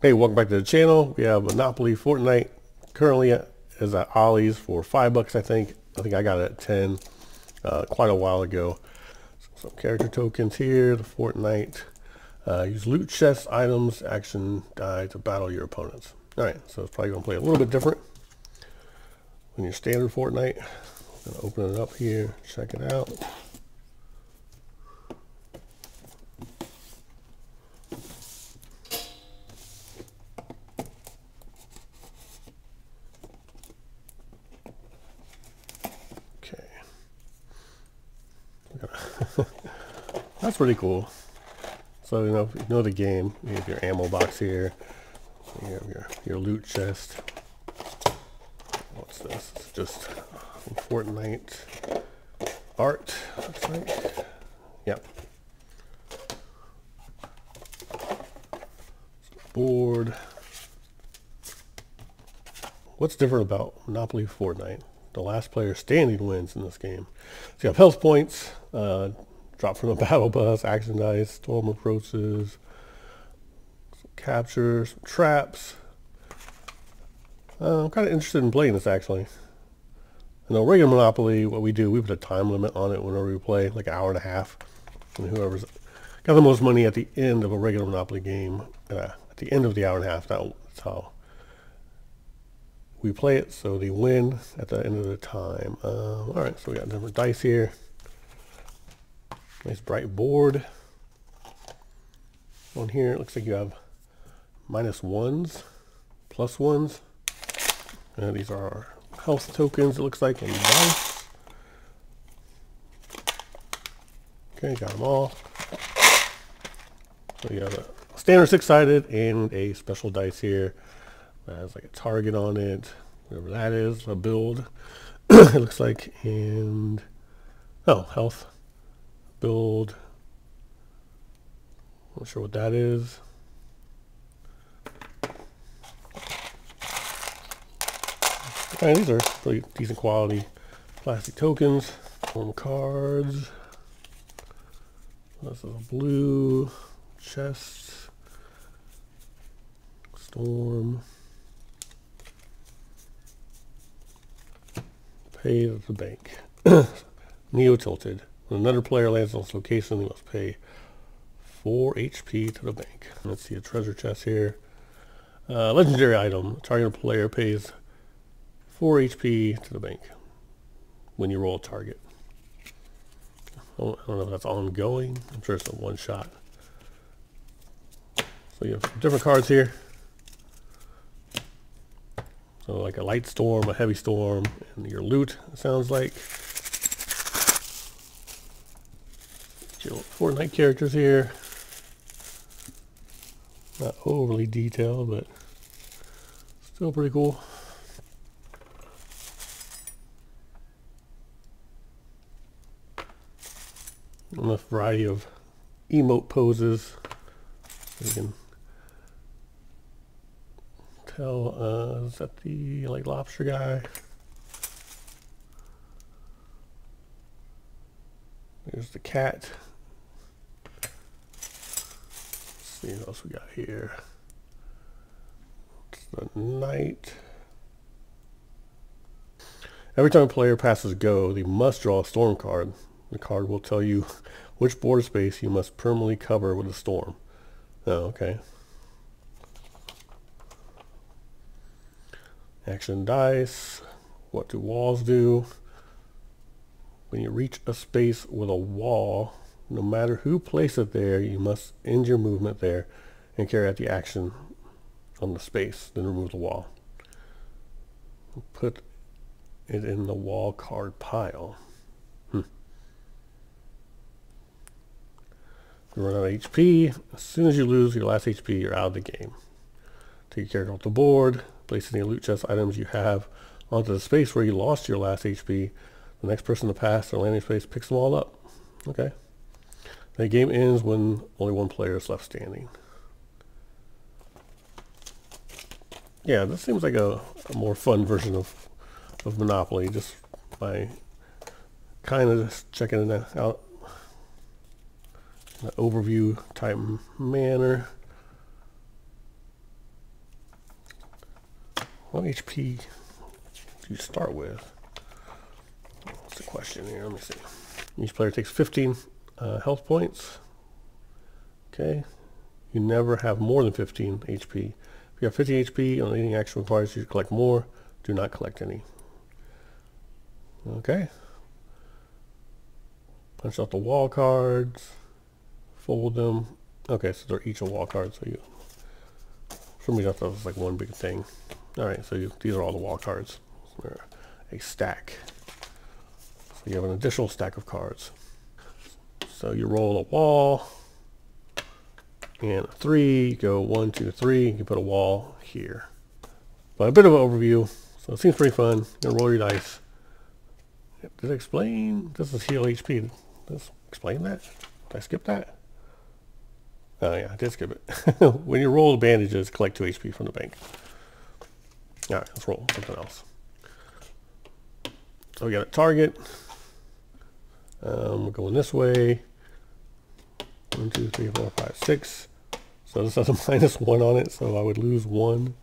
Hey, welcome back to the channel. We have Monopoly Fortnite currently is at Ollie's for five bucks, I think. I think I got it at 10 uh, quite a while ago. Some character tokens here, the Fortnite. Uh, use loot chest items, action die to battle your opponents. All right, so it's probably gonna play a little bit different than your standard Fortnite. I'm gonna open it up here, check it out. That's pretty cool. So, you know, you know the game, you have your ammo box here. You have your, your loot chest. What's this? It's just Fortnite art, looks like. Yep. Board. What's different about Monopoly Fortnite? The last player standing wins in this game. So you have health points, uh, drop from the battle bus, action dice, storm approaches, captures, traps. Uh, I'm kind of interested in playing this actually. In a regular Monopoly, what we do, we put a time limit on it whenever we play, like an hour and a half. And whoever's got the most money at the end of a regular Monopoly game, uh, at the end of the hour and a half, that's how we play it. So they win at the end of the time. Uh, all right, so we got different dice here. Nice bright board. On here, it looks like you have minus ones, plus ones. And these are our health tokens, it looks like, and dice. Okay, got them all. So you have a standard six-sided and a special dice here. That has like a target on it, whatever that is, a build. it looks like, and, oh, health build. Not sure what that is. Okay, these are pretty decent quality plastic tokens. Form cards. This is a blue chest. Storm. Pay the bank. Neo tilted. When another player lands on this location, they must pay 4 HP to the bank. Let's see a treasure chest here. Uh, legendary item. Target player pays 4 HP to the bank when you roll a target. I don't know if that's ongoing. I'm sure it's a one shot. So you have different cards here. So like a light storm, a heavy storm, and your loot, sounds like. Fortnite characters here. Not overly detailed, but still pretty cool. And a variety of emote poses. You can tell, uh, is that the like lobster guy? There's the cat. See what else we got here. It's the knight. Every time a player passes go, they must draw a storm card. The card will tell you which border space you must permanently cover with a storm. Oh, okay. Action dice. What do walls do? When you reach a space with a wall, no matter who places it there, you must end your movement there and carry out the action on the space, then remove the wall. Put it in the wall card pile. Hmm. You run out of HP. As soon as you lose your last HP, you're out of the game. Take your character off the board, place any loot chest items you have onto the space where you lost your last HP. The next person to pass the landing space picks them all up. Okay. The game ends when only one player is left standing. Yeah, this seems like a, a more fun version of, of Monopoly, just by kind of just checking it out in an overview type manner. What HP do you start with? What's the question here? Let me see. Each player takes 15 uh, health points. Okay. You never have more than 15 HP. If you have 15 HP on anything action requires you to collect more, do not collect any. Okay. Punch out the wall cards. Fold them. Okay, so they're each a wall card, so you for me, that was like one big thing. All right, so you, these are all the wall cards. They're a stack. So you have an additional stack of cards. So you roll a wall and a three, you go one, two, three, you can put a wall here. But a bit of an overview. So it seems pretty fun. You're gonna roll your dice. Did I explain? This is heal HP. Does explain that? Did I skip that? Oh yeah, I did skip it. when you roll the bandages, collect 2 HP from the bank. Alright, let's roll something else. So we got a target. Um, we're going this way. One, two, three, four, five, six. So this has a minus one on it, so I would lose one.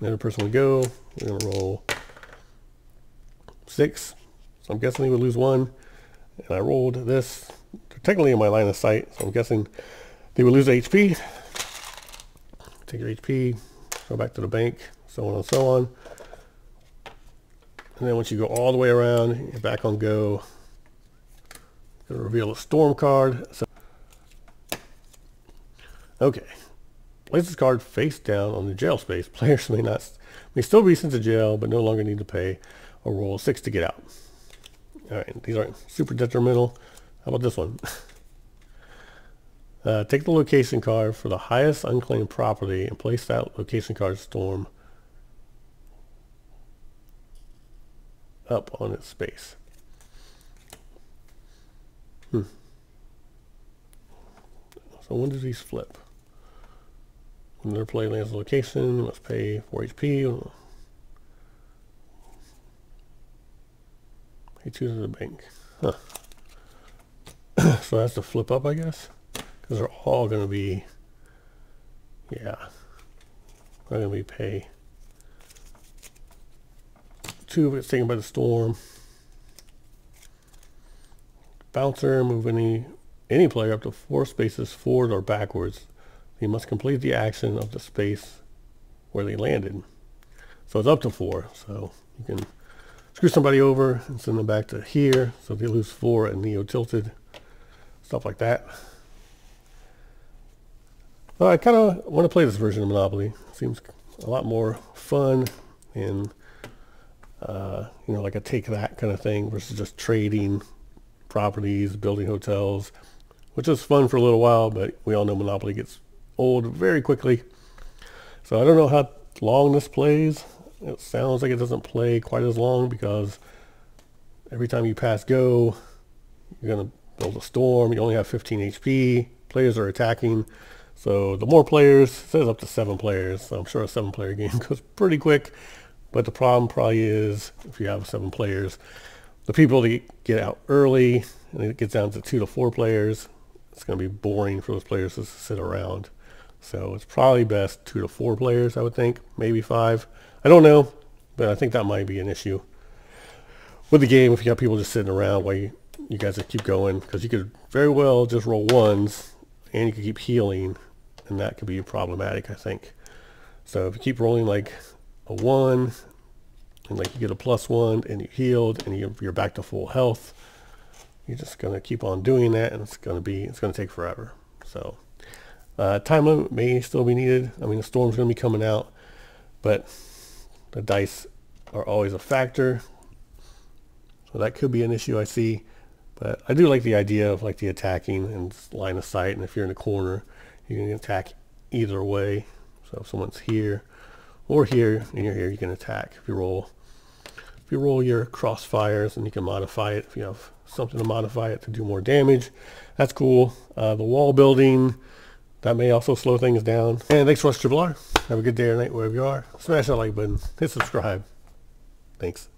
Another person would go. We're gonna roll six. So I'm guessing he would lose one. And I rolled this. They're technically in my line of sight, so I'm guessing they would lose HP. Take your HP, go back to the bank, so on and so on. And then once you go all the way around, you're back on go. Gonna reveal a storm card. So, okay. Place this card face down on the jail space. Players may not may still be sent to jail, but no longer need to pay or roll six to get out. All right, these aren't super detrimental. How about this one? uh, take the location card for the highest unclaimed property and place that location card storm up on its space. Hmm. So when does these flip? When their play lands location, must pay 4 HP. He chooses a bank. Huh. so that's to flip up, I guess? Because they're all going to be, yeah, they're going to be pay. Two of it's taken by the storm. Bouncer, move any any player up to four spaces forward or backwards. He must complete the action of the space where they landed. So it's up to four. So you can screw somebody over and send them back to here. So if they lose four and Neo tilted, stuff like that. I kind of want to play this version of Monopoly. Seems a lot more fun and, uh, you know, like a take that kind of thing versus just trading properties, building hotels, which is fun for a little while, but we all know Monopoly gets old very quickly. So I don't know how long this plays. It sounds like it doesn't play quite as long because every time you pass go, you're going to build a storm. You only have 15 HP. Players are attacking. So the more players, says up to seven players. So I'm sure a seven player game goes pretty quick. But the problem probably is if you have seven players, the people that get out early and it gets down to two to four players, it's going to be boring for those players to sit around. So it's probably best two to four players, I would think, maybe five. I don't know, but I think that might be an issue with the game if you have people just sitting around while you, you guys just keep going because you could very well just roll ones and you could keep healing and that could be problematic, I think. So if you keep rolling like a one and like you get a plus one and you healed and you're back to full health, you're just going to keep on doing that and it's going to be, it's going to take forever. So uh, time limit may still be needed. I mean, the storm's going to be coming out, but the dice are always a factor. So that could be an issue I see. But I do like the idea of like the attacking and line of sight. And if you're in a corner, you can attack either way. So if someone's here or here and you're here, you can attack. If you roll, if you roll your crossfires and you can modify it. If you have something to modify it to do more damage, that's cool. Uh, the wall building, that may also slow things down. And thanks for watching Triple R. Have a good day or night wherever you are. Smash that like button. Hit subscribe. Thanks.